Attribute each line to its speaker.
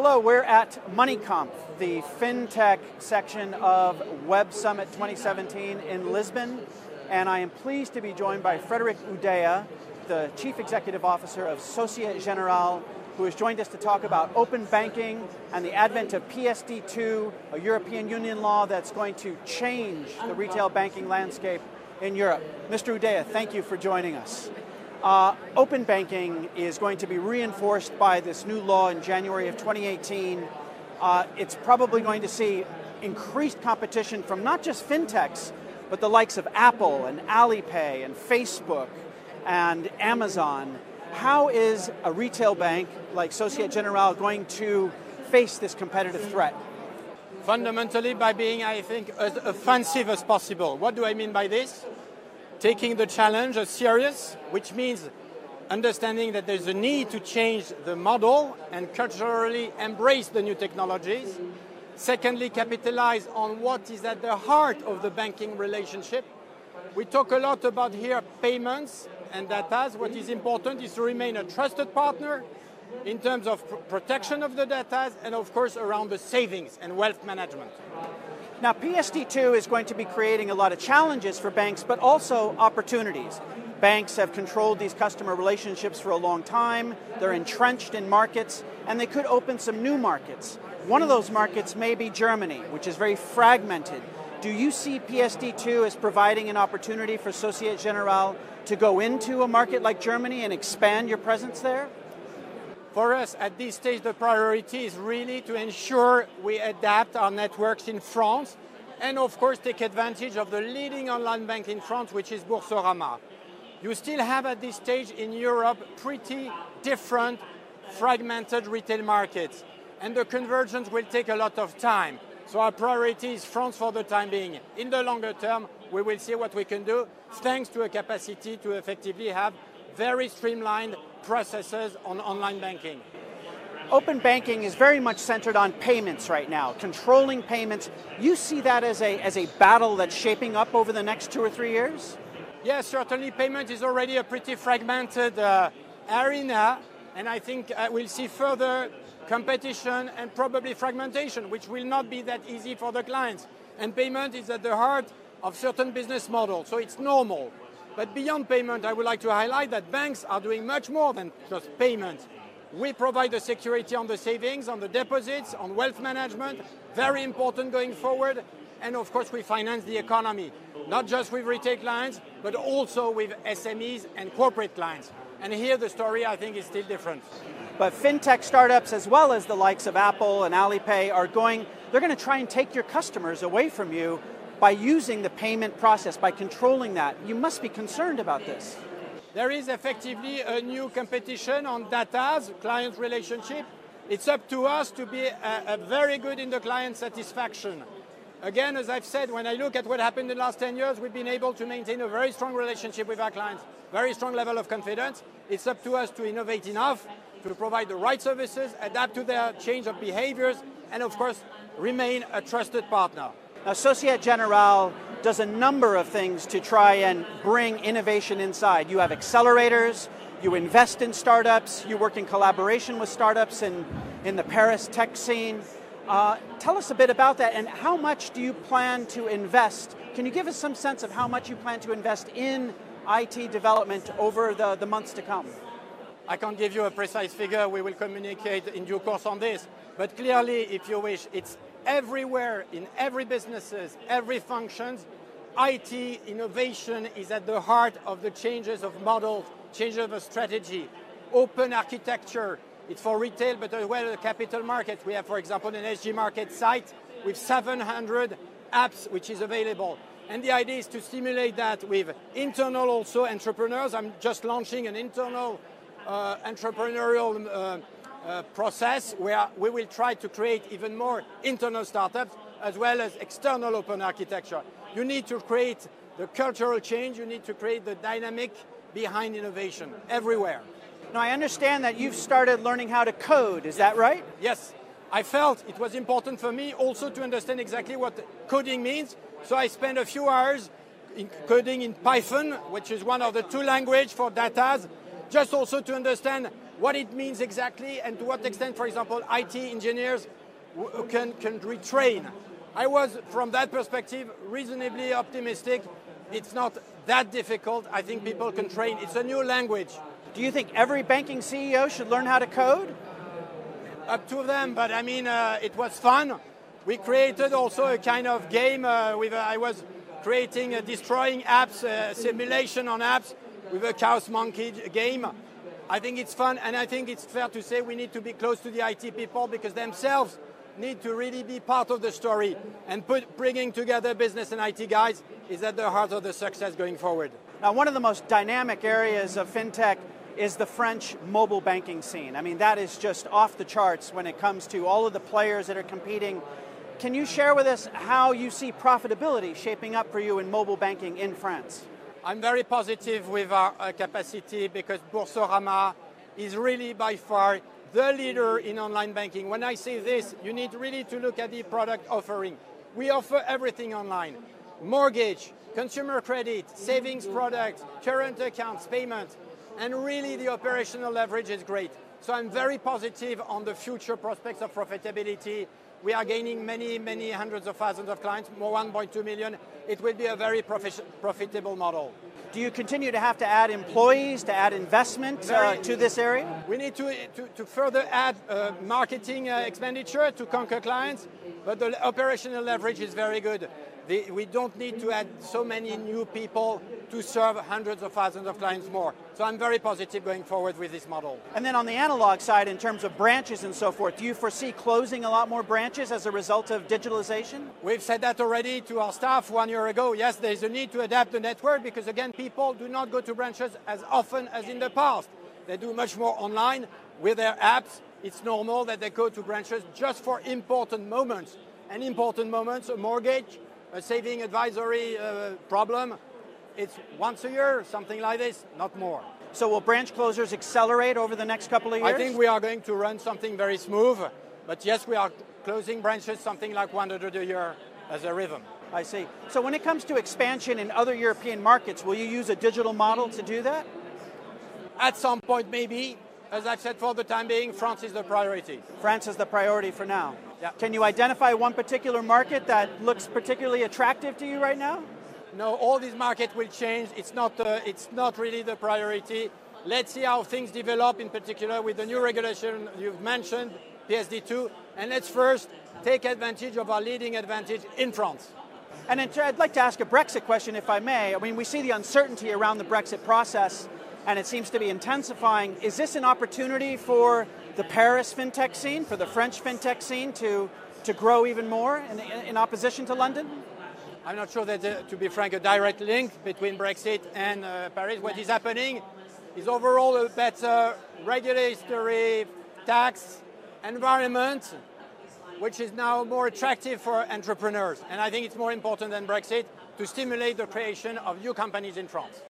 Speaker 1: Hello, we're at MoneyConf, the fintech section of Web Summit 2017 in Lisbon, and I am pleased to be joined by Frederic Oudéa, the Chief Executive Officer of Societe Generale, who has joined us to talk about open banking and the advent of PSD2, a European Union law that's going to change the retail banking landscape in Europe. Mr. Oudéa, thank you for joining us. Uh, open banking is going to be reinforced by this new law in January of 2018. Uh, it's probably going to see increased competition from not just fintechs, but the likes of Apple and Alipay and Facebook and Amazon. How is a retail bank like Societe Generale going to face this competitive threat?
Speaker 2: Fundamentally, by being, I think, as offensive as possible. What do I mean by this? Taking the challenge as serious, which means understanding that there's a need to change the model and culturally embrace the new technologies. Secondly, capitalize on what is at the heart of the banking relationship. We talk a lot about here payments and data. What is important is to remain a trusted partner in terms of pr protection of the data and of course around the savings and wealth management.
Speaker 1: Now, PSD2 is going to be creating a lot of challenges for banks, but also opportunities. Banks have controlled these customer relationships for a long time, they're entrenched in markets, and they could open some new markets. One of those markets may be Germany, which is very fragmented. Do you see PSD2 as providing an opportunity for Societe Generale to go into a market like Germany and expand your presence there?
Speaker 2: For us, at this stage, the priority is really to ensure we adapt our networks in France and, of course, take advantage of the leading online bank in France, which is Boursorama. You still have at this stage in Europe pretty different fragmented retail markets, and the convergence will take a lot of time. So our priority is France for the time being. In the longer term, we will see what we can do, thanks to a capacity to effectively have very streamlined processes on online banking.
Speaker 1: Open banking is very much centered on payments right now, controlling payments. You see that as a, as a battle that's shaping up over the next two or three years?
Speaker 2: Yes, certainly payment is already a pretty fragmented uh, arena, and I think uh, we'll see further competition and probably fragmentation, which will not be that easy for the clients. And payment is at the heart of certain business models, so it's normal. But beyond payment, I would like to highlight that banks are doing much more than just payment. We provide the security on the savings, on the deposits, on wealth management, very important going forward. And of course, we finance the economy, not just with retail clients, but also with SMEs and corporate clients. And here the story, I think, is still different.
Speaker 1: But fintech startups, as well as the likes of Apple and Alipay, are going, they're going to try and take your customers away from you by using the payment process, by controlling that. You must be concerned about this.
Speaker 2: There is effectively a new competition on data, client relationship. It's up to us to be a, a very good in the client satisfaction. Again, as I've said, when I look at what happened in the last 10 years, we've been able to maintain a very strong relationship with our clients, very strong level of confidence. It's up to us to innovate enough, to provide the right services, adapt to their change of behaviors, and of course, remain a trusted partner.
Speaker 1: Now, Societe Generale does a number of things to try and bring innovation inside. You have accelerators, you invest in startups, you work in collaboration with startups in, in the Paris tech scene. Uh, tell us a bit about that and how much do you plan to invest? Can you give us some sense of how much you plan to invest in IT development over the, the months to come?
Speaker 2: I can't give you a precise figure, we will communicate in due course on this, but clearly, if you wish, it's everywhere, in every businesses, every functions, IT innovation is at the heart of the changes of models, changes of strategy. Open architecture, it's for retail, but as well as the capital market. We have, for example, an SG Market site with 700 apps which is available. And the idea is to stimulate that with internal also entrepreneurs. I'm just launching an internal uh, entrepreneurial uh, uh, process where we will try to create even more internal startups as well as external open architecture. You need to create the cultural change, you need to create the dynamic behind innovation everywhere.
Speaker 1: Now, I understand that you've started learning how to code, is that right?
Speaker 2: Yes. I felt it was important for me also to understand exactly what coding means, so I spent a few hours in coding in Python, which is one of the two languages for data, just also to understand what it means exactly and to what extent, for example, IT engineers can, can retrain. I was, from that perspective, reasonably optimistic. It's not that difficult. I think people can train. It's a new language.
Speaker 1: Do you think every banking CEO should learn how to code?
Speaker 2: Up to them, but I mean, uh, it was fun. We created also a kind of game uh, with, uh, I was creating a destroying apps, uh, simulation on apps with a Chaos Monkey game. I think it's fun, and I think it's fair to say we need to be close to the IT people because themselves need to really be part of the story. And put, bringing together business and IT guys is at the heart of the success going forward.
Speaker 1: Now, one of the most dynamic areas of fintech is the French mobile banking scene. I mean, that is just off the charts when it comes to all of the players that are competing. Can you share with us how you see profitability shaping up for you in mobile banking in France?
Speaker 2: I'm very positive with our uh, capacity because Boursorama is really by far the leader in online banking. When I say this, you need really to look at the product offering. We offer everything online mortgage, consumer credit, savings products, current accounts, payments, and really the operational leverage is great. So I'm very positive on the future prospects of profitability. We are gaining many, many hundreds of thousands of clients, more 1.2 million. It will be a very profitable model.
Speaker 1: Do you continue to have to add employees, to add investment uh, to this area?
Speaker 2: We need to, to, to further add uh, marketing uh, expenditure to conquer clients, but the operational leverage is very good. The, we don't need to add so many new people to serve hundreds of thousands of clients more. So I'm very positive going forward with this model.
Speaker 1: And then on the analog side, in terms of branches and so forth, do you foresee closing a lot more branches as a result of digitalization?
Speaker 2: We've said that already to our staff one year ago. Yes, there's a need to adapt the network because, again, people do not go to branches as often as in the past. They do much more online with their apps. It's normal that they go to branches just for important moments. And important moments, a mortgage, a saving advisory uh, problem, it's once a year, something like this, not more.
Speaker 1: So will branch closures accelerate over the next couple of years?
Speaker 2: I think we are going to run something very smooth, but yes, we are closing branches something like 100 a year as a rhythm.
Speaker 1: I see. So when it comes to expansion in other European markets, will you use a digital model to do that?
Speaker 2: At some point, maybe. As I've said for the time being, France is the priority.
Speaker 1: France is the priority for now.
Speaker 2: Yeah.
Speaker 1: Can you identify one particular market that looks particularly attractive to you right now?
Speaker 2: No, all these markets will change. It's not, uh, it's not really the priority. Let's see how things develop, in particular with the new regulation you've mentioned, PSD2, and let's first take advantage of our leading advantage in France.
Speaker 1: And I'd like to ask a Brexit question, if I may. I mean, we see the uncertainty around the Brexit process, and it seems to be intensifying. Is this an opportunity for the Paris fintech scene, for the French fintech scene to, to grow even more in, in opposition to London?
Speaker 2: I'm not sure that, uh, to be frank, a direct link between Brexit and uh, Paris. What is happening is overall a better regulatory tax environment, which is now more attractive for entrepreneurs. And I think it's more important than Brexit to stimulate the creation of new companies in France.